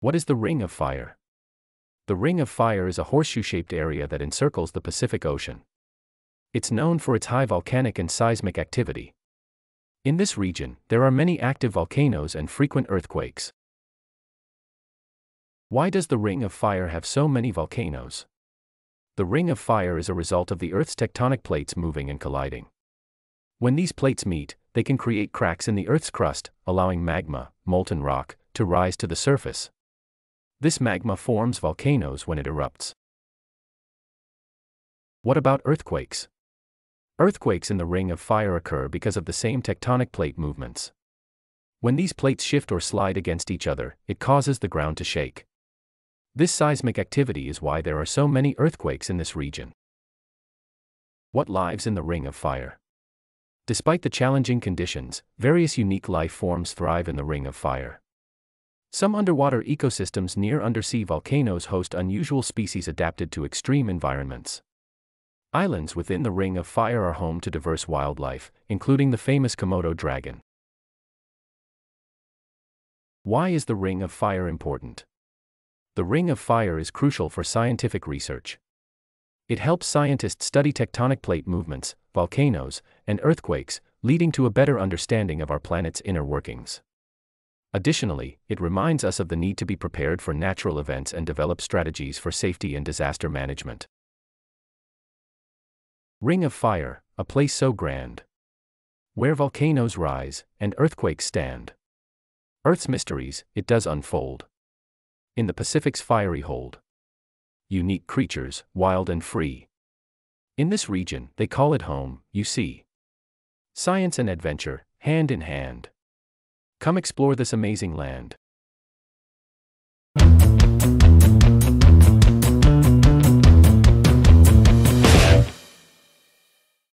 What is the Ring of Fire? The Ring of Fire is a horseshoe shaped area that encircles the Pacific Ocean. It's known for its high volcanic and seismic activity. In this region, there are many active volcanoes and frequent earthquakes. Why does the Ring of Fire have so many volcanoes? The Ring of Fire is a result of the Earth's tectonic plates moving and colliding. When these plates meet, they can create cracks in the Earth's crust, allowing magma, molten rock, to rise to the surface. This magma forms volcanoes when it erupts. What about earthquakes? Earthquakes in the Ring of Fire occur because of the same tectonic plate movements. When these plates shift or slide against each other, it causes the ground to shake. This seismic activity is why there are so many earthquakes in this region. What lives in the Ring of Fire? Despite the challenging conditions, various unique life forms thrive in the Ring of Fire. Some underwater ecosystems near undersea volcanoes host unusual species adapted to extreme environments. Islands within the Ring of Fire are home to diverse wildlife, including the famous Komodo dragon. Why is the Ring of Fire important? The Ring of Fire is crucial for scientific research. It helps scientists study tectonic plate movements, volcanoes, and earthquakes, leading to a better understanding of our planet's inner workings. Additionally, it reminds us of the need to be prepared for natural events and develop strategies for safety and disaster management. Ring of Fire, a place so grand. Where volcanoes rise and earthquakes stand. Earth's mysteries, it does unfold. In the Pacific's fiery hold. Unique creatures, wild and free. In this region, they call it home, you see. Science and adventure, hand in hand. Come explore this amazing land.